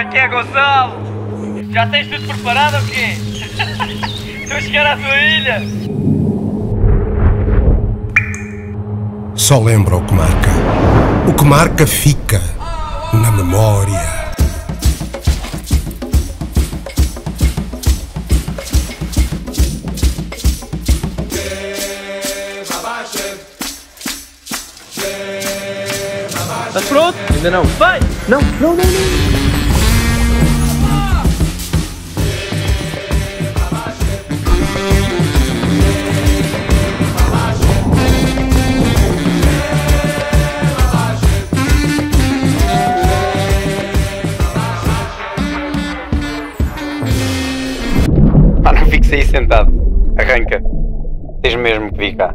Como é que é, Gonçalo? Já tens tudo preparado ou quê? Estou a chegar à tua ilha! Só lembra o que marca. O que marca fica na memória. Estás pronto? Ainda não. Vai! Não, não, não, não. Ah, não fiques aí sentado. Arranca. Tens mesmo que vir cá.